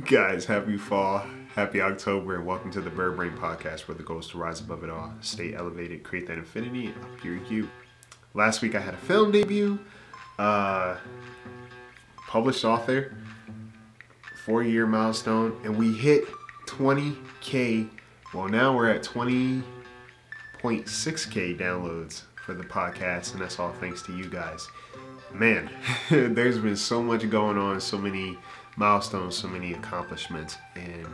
Guys, happy fall, happy October, and welcome to the Bird Brain Podcast, where the goal is to rise above it all, stay elevated, create that infinity, and up here you. Last week I had a film debut, uh, published author, four year milestone, and we hit 20k. Well, now we're at 20.6k downloads for the podcast, and that's all thanks to you guys. Man, there's been so much going on, so many milestones, so many accomplishments, and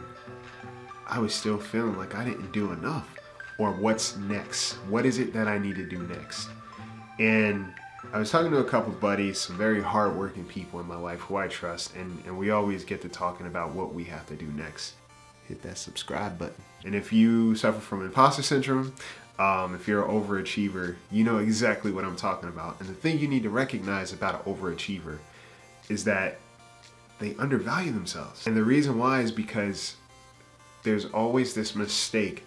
I was still feeling like I didn't do enough. Or what's next? What is it that I need to do next? And I was talking to a couple of buddies, some very hardworking people in my life who I trust, and, and we always get to talking about what we have to do next. Hit that subscribe button. And if you suffer from imposter syndrome, um, if you're an overachiever, you know exactly what I'm talking about. And the thing you need to recognize about an overachiever is that they undervalue themselves. And the reason why is because there's always this mistake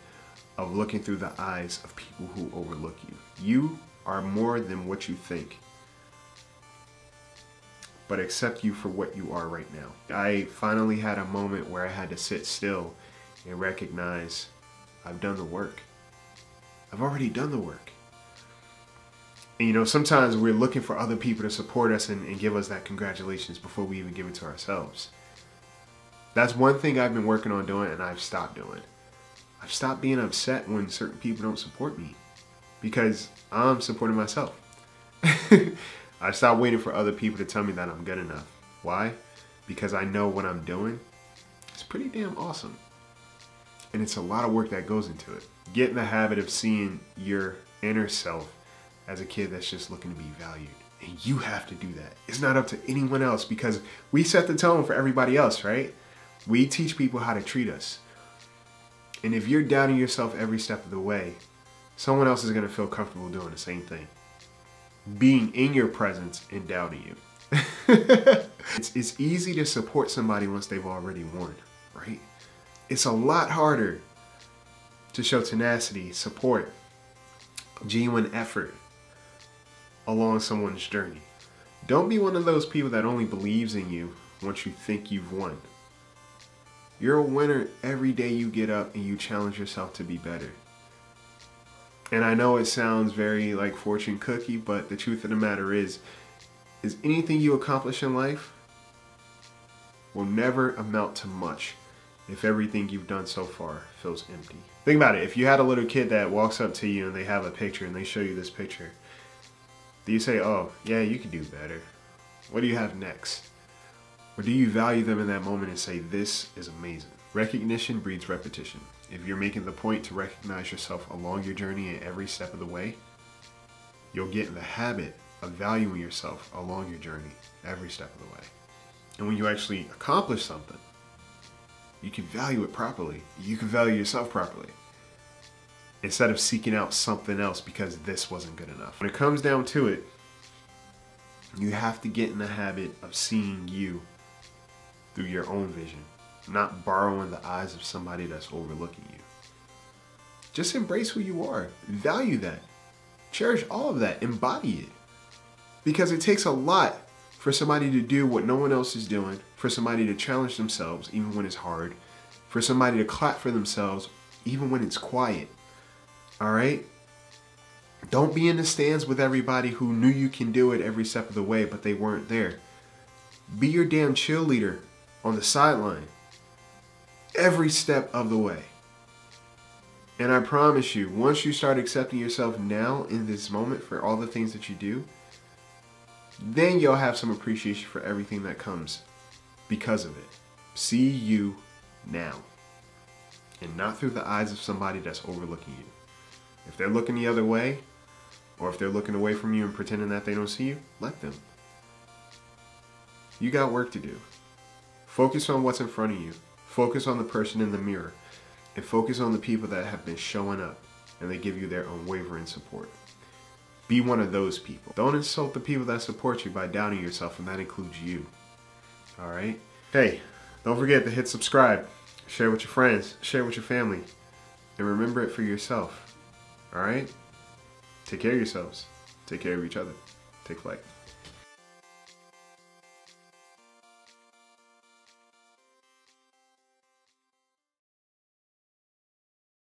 of looking through the eyes of people who overlook you. You are more than what you think, but accept you for what you are right now. I finally had a moment where I had to sit still and recognize I've done the work. I've already done the work. And you know, sometimes we're looking for other people to support us and, and give us that congratulations before we even give it to ourselves. That's one thing I've been working on doing and I've stopped doing. I've stopped being upset when certain people don't support me because I'm supporting myself. I stopped waiting for other people to tell me that I'm good enough. Why? Because I know what I'm doing It's pretty damn awesome. And it's a lot of work that goes into it. Get in the habit of seeing your inner self as a kid that's just looking to be valued. And you have to do that. It's not up to anyone else because we set the tone for everybody else, right? We teach people how to treat us. And if you're doubting yourself every step of the way, someone else is going to feel comfortable doing the same thing. Being in your presence and doubting you. it's, it's easy to support somebody once they've already won? It's a lot harder to show tenacity, support, genuine effort, along someone's journey. Don't be one of those people that only believes in you once you think you've won. You're a winner every day you get up and you challenge yourself to be better. And I know it sounds very like fortune cookie, but the truth of the matter is, is anything you accomplish in life will never amount to much if everything you've done so far feels empty. Think about it. If you had a little kid that walks up to you and they have a picture and they show you this picture, do you say, oh, yeah, you can do better? What do you have next? Or do you value them in that moment and say, this is amazing? Recognition breeds repetition. If you're making the point to recognize yourself along your journey and every step of the way, you'll get in the habit of valuing yourself along your journey every step of the way. And when you actually accomplish something, you can value it properly. You can value yourself properly instead of seeking out something else because this wasn't good enough. When it comes down to it, you have to get in the habit of seeing you through your own vision, not borrowing the eyes of somebody that's overlooking you. Just embrace who you are, value that, cherish all of that, embody it. Because it takes a lot for somebody to do what no one else is doing, for somebody to challenge themselves even when it's hard, for somebody to clap for themselves even when it's quiet all right? Don't be in the stands with everybody who knew you can do it every step of the way, but they weren't there. Be your damn cheerleader on the sideline every step of the way. And I promise you, once you start accepting yourself now in this moment for all the things that you do, then you'll have some appreciation for everything that comes because of it. See you now and not through the eyes of somebody that's overlooking you. If they're looking the other way, or if they're looking away from you and pretending that they don't see you, let them. You got work to do. Focus on what's in front of you. Focus on the person in the mirror. And focus on the people that have been showing up and they give you their unwavering support. Be one of those people. Don't insult the people that support you by doubting yourself, and that includes you. All right? Hey, don't forget to hit subscribe, share with your friends, share with your family, and remember it for yourself. All right? Take care of yourselves. Take care of each other. Take flight.